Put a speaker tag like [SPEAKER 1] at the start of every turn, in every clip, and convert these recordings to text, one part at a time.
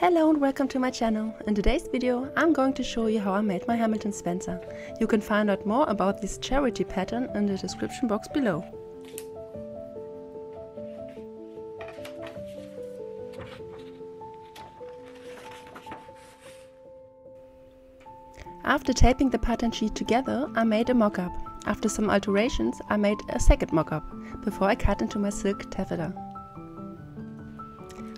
[SPEAKER 1] Hello and welcome to my channel. In today's video I'm going to show you how I made my Hamilton Spencer. You can find out more about this charity pattern in the description box below. After taping the pattern sheet together, I made a mock-up. After some alterations, I made a second mock-up, before I cut into my silk taffeta.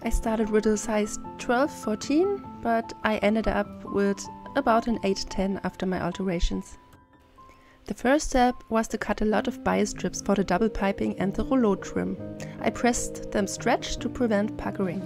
[SPEAKER 1] I started with a size 12-14, but I ended up with about an 8-10 after my alterations. The first step was to cut a lot of bias strips for the double piping and the rouleau trim. I pressed them stretched to prevent puckering.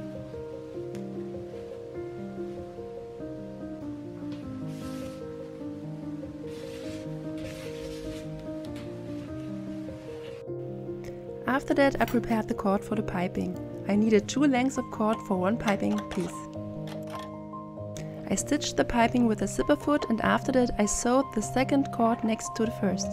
[SPEAKER 1] After that I prepared the cord for the piping. I needed two lengths of cord for one piping piece. I stitched the piping with a zipper foot and after that I sewed the second cord next to the first.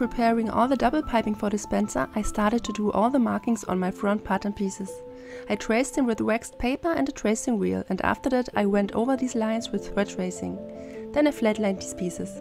[SPEAKER 1] Preparing all the double piping for the Spencer, I started to do all the markings on my front pattern pieces. I traced them with waxed paper and a tracing wheel and after that I went over these lines with thread tracing. Then I flatlined these pieces.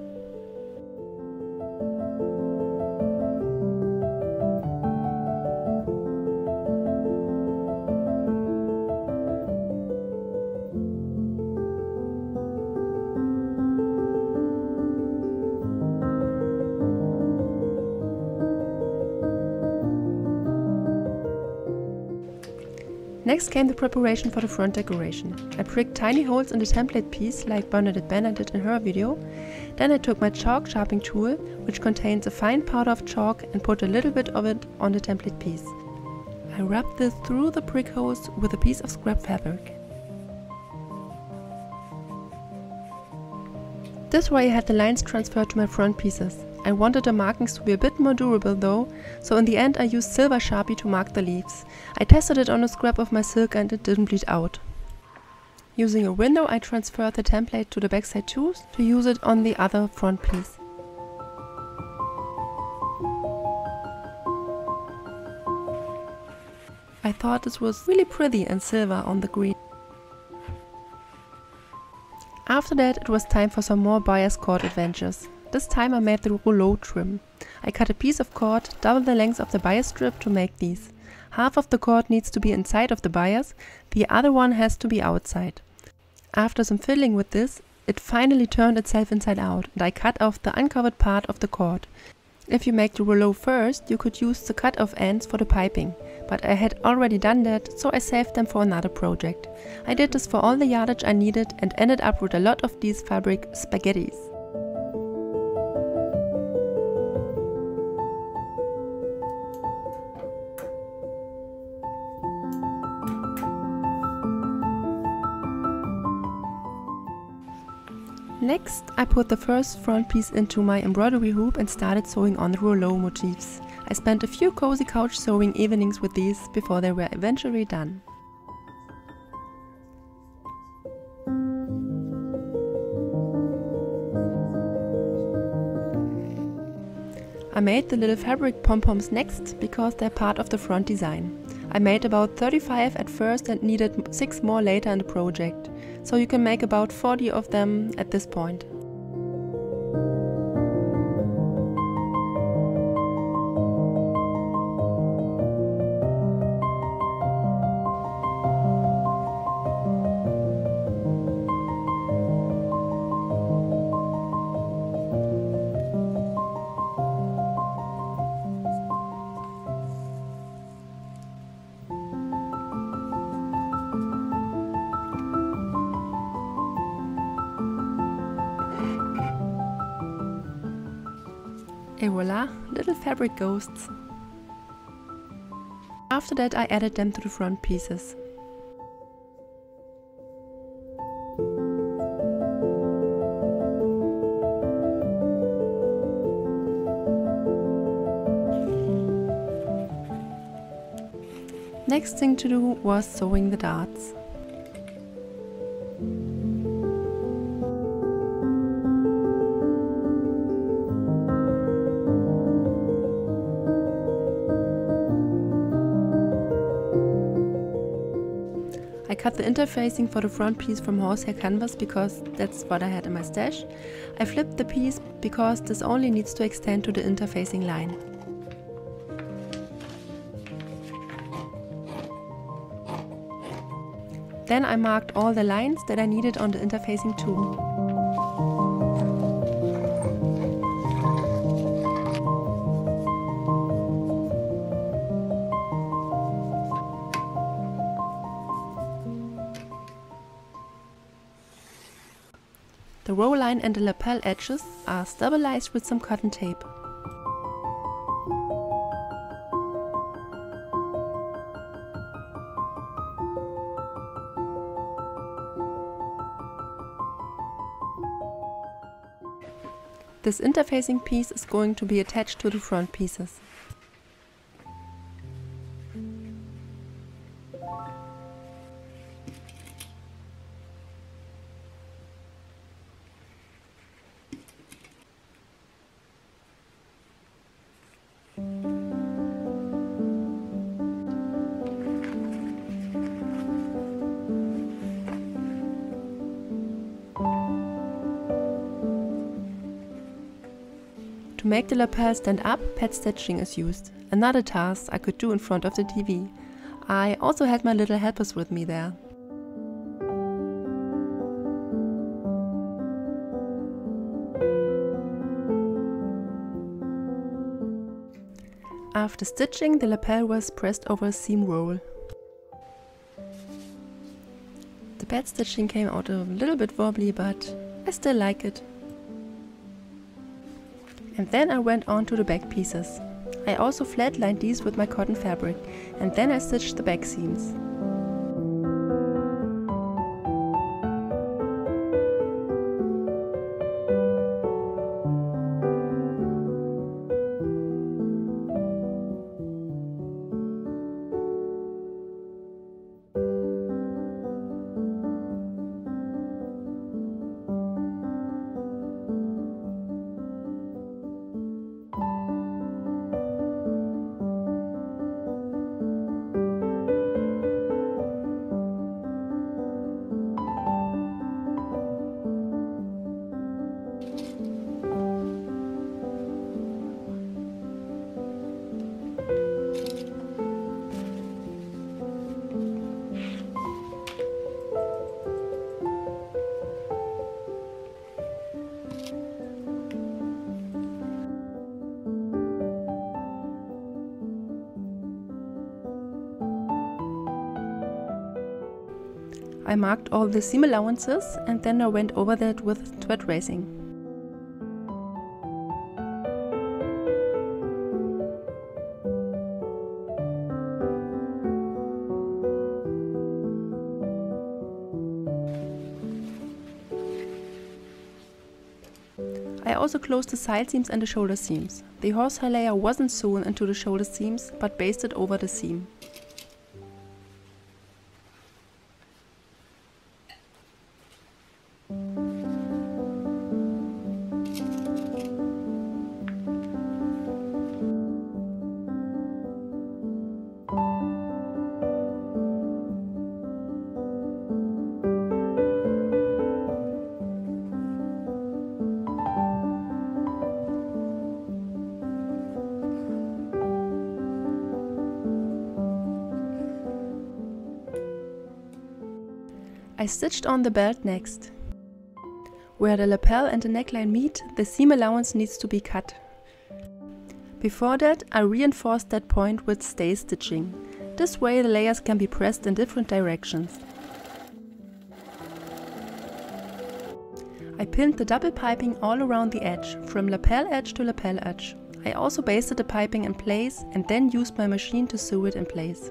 [SPEAKER 1] Next came the preparation for the front decoration. I pricked tiny holes in the template piece like Bernadette Banner did in her video. Then I took my chalk sharpening tool, which contains a fine powder of chalk and put a little bit of it on the template piece. I rubbed this through the prick holes with a piece of scrap fabric. This way I had the lines transferred to my front pieces. I wanted the markings to be a bit more durable though, so in the end I used silver sharpie to mark the leaves. I tested it on a scrap of my silk and it didn't bleed out. Using a window I transferred the template to the backside too to use it on the other front piece. I thought this was really pretty and silver on the green. After that it was time for some more bias cord adventures. This time I made the rouleau trim. I cut a piece of cord double the length of the bias strip to make these. Half of the cord needs to be inside of the bias, the other one has to be outside. After some fiddling with this, it finally turned itself inside out and I cut off the uncovered part of the cord. If you make the rouleau first, you could use the cut off ends for the piping, but I had already done that, so I saved them for another project. I did this for all the yardage I needed and ended up with a lot of these fabric spaghettis. Next, I put the first front piece into my embroidery hoop and started sewing on the rouleau motifs. I spent a few cozy couch sewing evenings with these before they were eventually done. I made the little fabric pom-poms next because they're part of the front design. I made about 35 at first and needed 6 more later in the project so you can make about 40 of them at this point. fabric ghosts. After that I added them to the front pieces. Next thing to do was sewing the darts. Cut the interfacing for the front piece from horsehair canvas because that's what I had in my stash. I flipped the piece because this only needs to extend to the interfacing line. Then I marked all the lines that I needed on the interfacing too. The roll line and the lapel edges are stabilized with some cotton tape. This interfacing piece is going to be attached to the front pieces. Make the lapel stand up, pad stitching is used, another task I could do in front of the TV. I also had my little helpers with me there. After stitching, the lapel was pressed over a seam roll. The pad stitching came out a little bit wobbly, but I still like it and then I went on to the back pieces. I also flatlined these with my cotton fabric and then I stitched the back seams. I marked all the seam allowances and then I went over that with thread tracing. I also closed the side seams and the shoulder seams. The horsehair layer wasn't sewn into the shoulder seams, but basted over the seam. I stitched on the belt next. Where the lapel and the neckline meet, the seam allowance needs to be cut. Before that, I reinforced that point with stay stitching. This way the layers can be pressed in different directions. I pinned the double piping all around the edge, from lapel edge to lapel edge. I also basted the piping in place and then used my machine to sew it in place.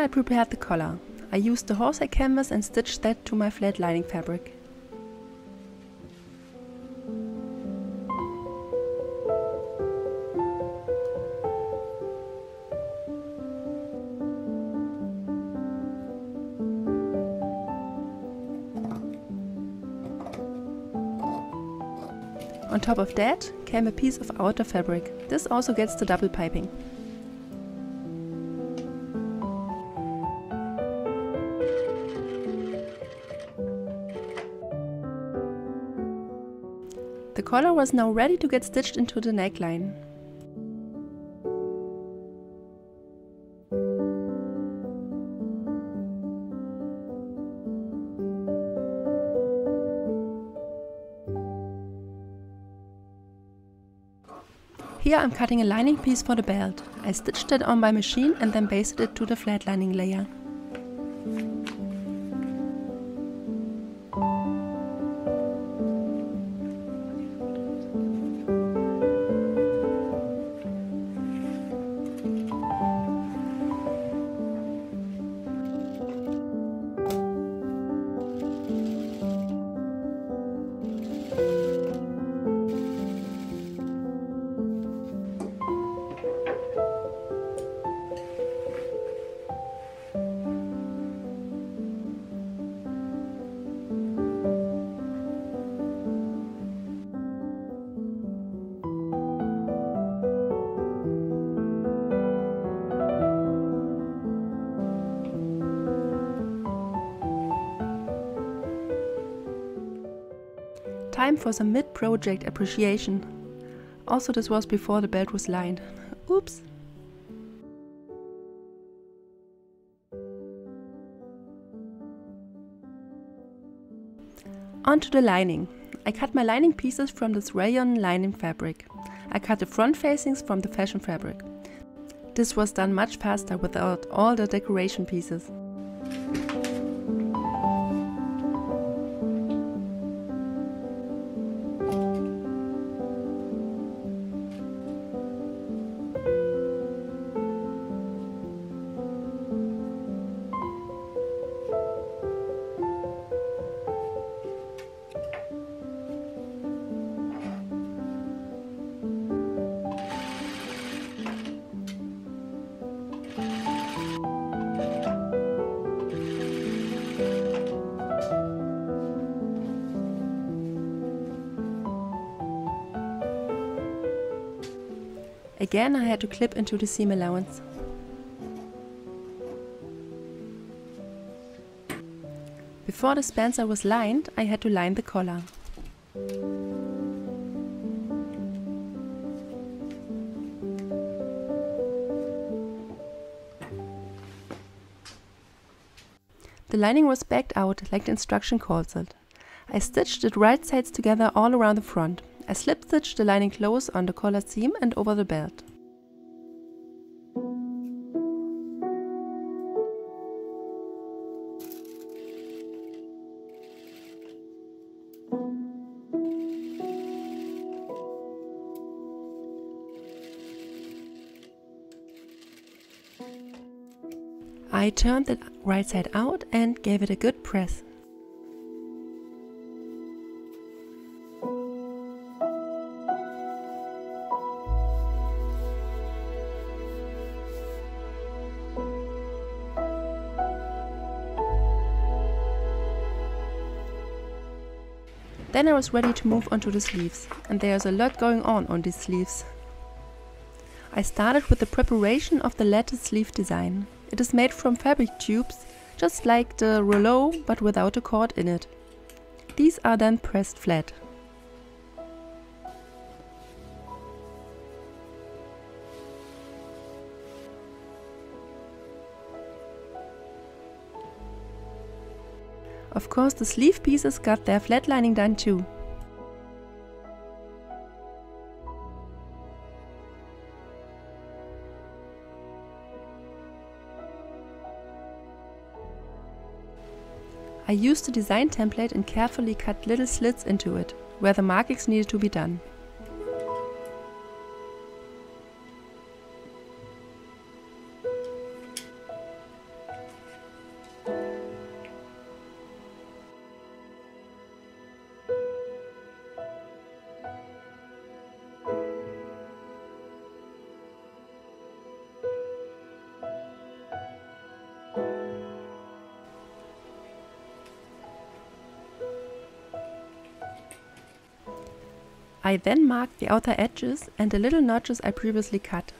[SPEAKER 1] I prepared the collar. I used the horsehair canvas and stitched that to my flat lining fabric. On top of that came a piece of outer fabric. This also gets the double piping. The collar was now ready to get stitched into the neckline. Here I'm cutting a lining piece for the belt. I stitched it on by machine and then basted it to the flat lining layer. Time for some mid-project appreciation. Also this was before the belt was lined. Oops! Onto the lining. I cut my lining pieces from this rayon lining fabric. I cut the front facings from the fashion fabric. This was done much faster without all the decoration pieces. Again I had to clip into the seam allowance. Before the spencer was lined, I had to line the collar. The lining was bagged out like the instruction calls it. I stitched the right sides together all around the front. I slip stitched the lining close on the collar seam and over the belt. I turned the right side out and gave it a good press. Then I was ready to move on to the sleeves, and there's a lot going on on these sleeves. I started with the preparation of the lattice sleeve design. It is made from fabric tubes, just like the rouleau but without a cord in it. These are then pressed flat. Of course the sleeve pieces got their flat lining done too. I used the design template and carefully cut little slits into it, where the markings needed to be done. I then marked the outer edges and the little notches I previously cut.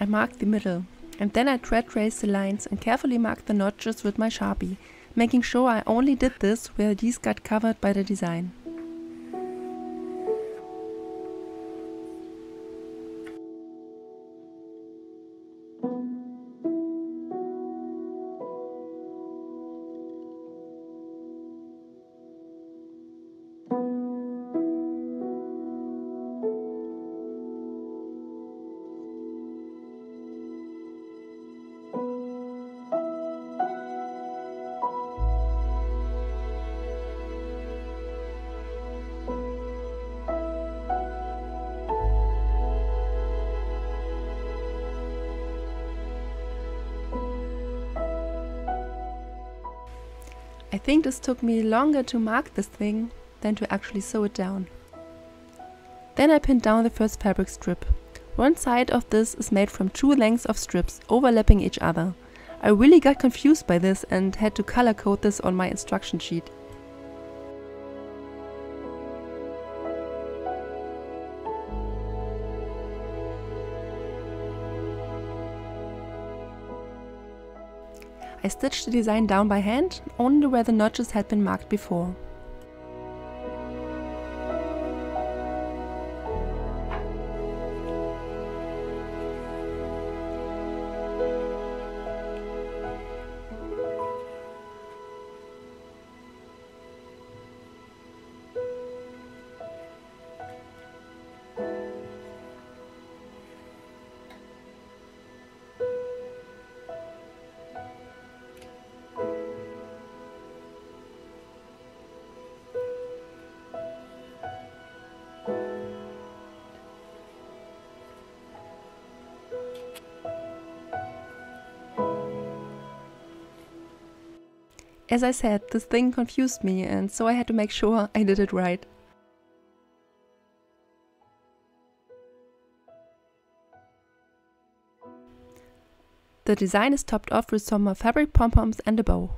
[SPEAKER 1] I mark the middle, and then I thread trace the lines and carefully mark the notches with my Sharpie, making sure I only did this where these got covered by the design. I think this took me longer to mark this thing than to actually sew it down. Then I pinned down the first fabric strip. One side of this is made from two lengths of strips overlapping each other. I really got confused by this and had to color code this on my instruction sheet. I stitched the design down by hand, only where the notches had been marked before. As I said, this thing confused me and so I had to make sure I did it right. The design is topped off with some fabric pom-poms and a bow.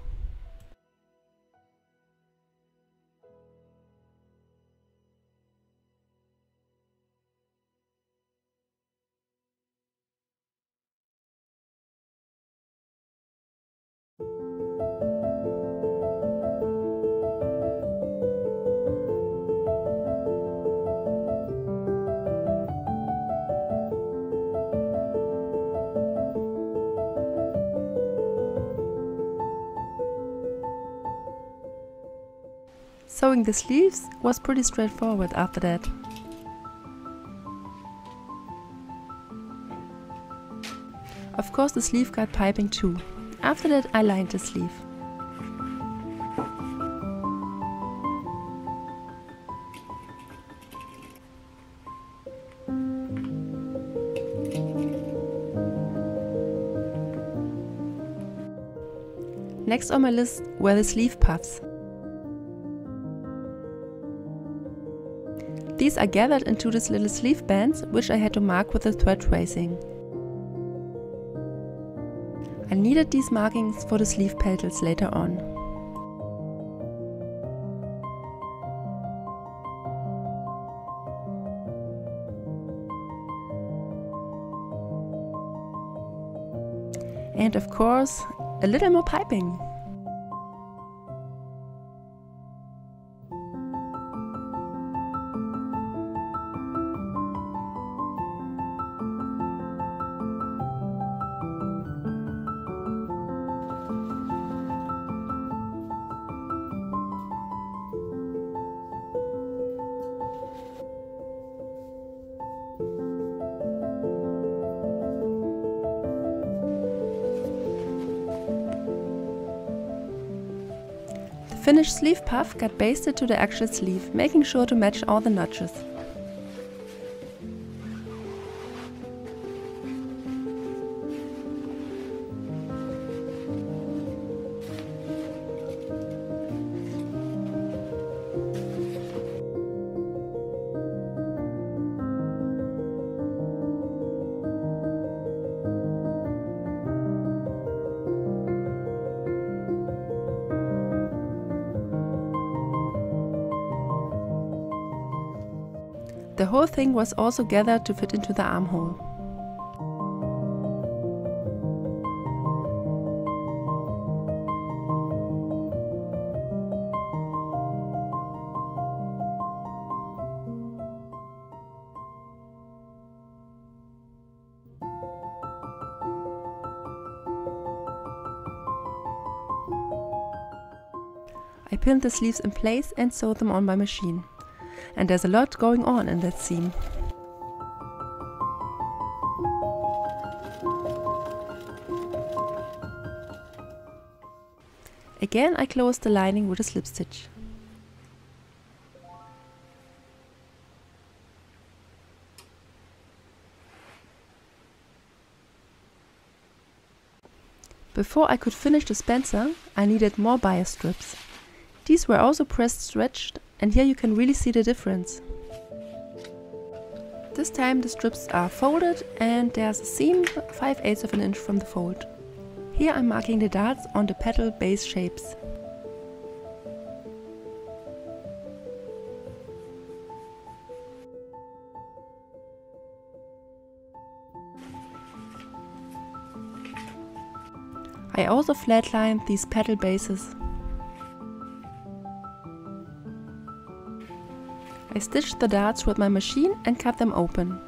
[SPEAKER 1] Sewing the sleeves was pretty straightforward after that. Of course the sleeve got piping too. After that I lined the sleeve. Next on my list were the sleeve puffs. These are gathered into these little sleeve bands, which I had to mark with the thread tracing. I needed these markings for the sleeve petals later on. And of course, a little more piping. Finished sleeve puff got basted to the actual sleeve, making sure to match all the notches. The whole thing was also gathered to fit into the armhole. I pinned the sleeves in place and sewed them on by machine. And there's a lot going on in that seam. Again I close the lining with a slip stitch. Before I could finish the Spencer, I needed more bias strips. These were also pressed stretched and here you can really see the difference. This time the strips are folded and there's a seam 5 eighths of an inch from the fold. Here I'm marking the darts on the petal base shapes. I also flatlined these petal bases. I stitched the darts with my machine and cut them open.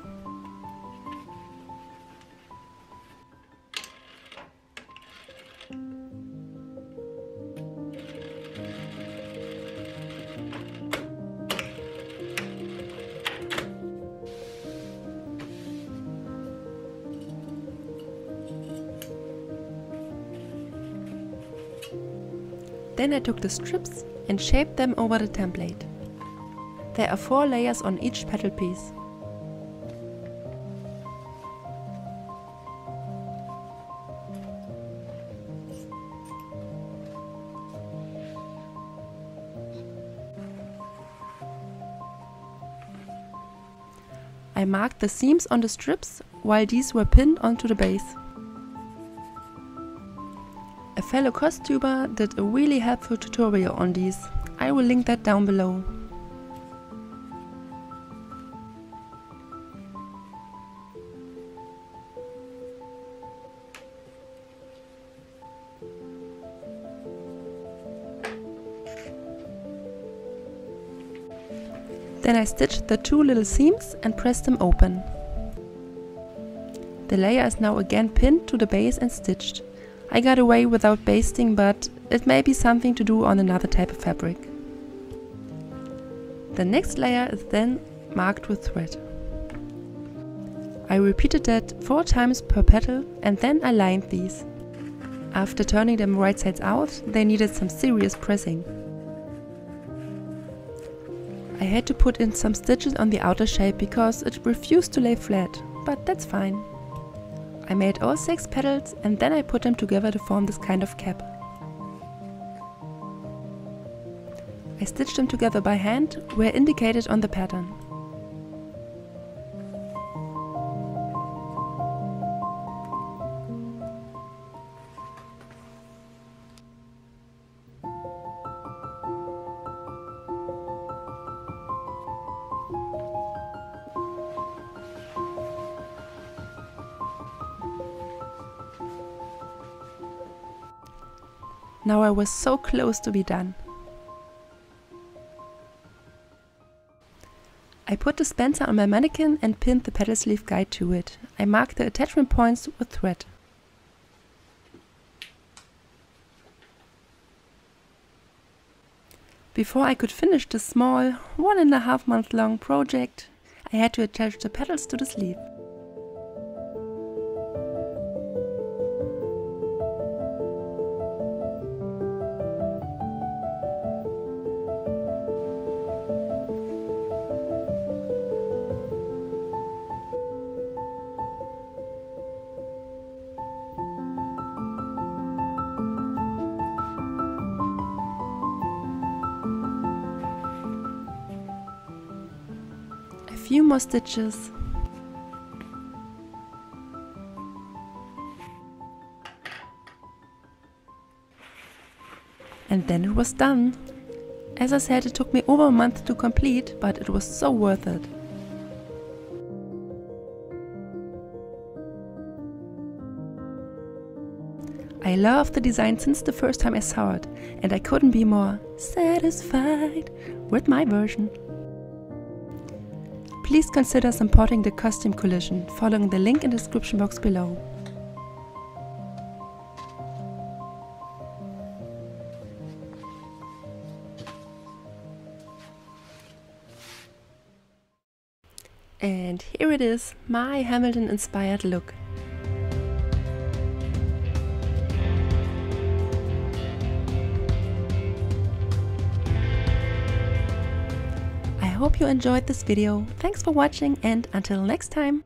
[SPEAKER 1] Then I took the strips and shaped them over the template. There are four layers on each petal piece. I marked the seams on the strips while these were pinned onto the base. A fellow costumer did a really helpful tutorial on these. I will link that down below. Then I stitched the two little seams and pressed them open. The layer is now again pinned to the base and stitched. I got away without basting, but it may be something to do on another type of fabric. The next layer is then marked with thread. I repeated that four times per petal and then I lined these. After turning them right sides out, they needed some serious pressing. Had to put in some stitches on the outer shape because it refused to lay flat, but that's fine. I made all six petals and then I put them together to form this kind of cap. I stitched them together by hand where indicated on the pattern. I was so close to be done. I put the Spencer on my mannequin and pinned the petal sleeve guide to it. I marked the attachment points with thread. Before I could finish the small, one and a half month long project, I had to attach the petals to the sleeve. more stitches. And then it was done. As I said, it took me over a month to complete, but it was so worth it. I love the design since the first time I saw it, and I couldn't be more satisfied with my version. Please consider supporting the Costume Coalition following the link in the description box below. And here it is, my Hamilton inspired look. Hope you enjoyed this video. Thanks for watching and until next time.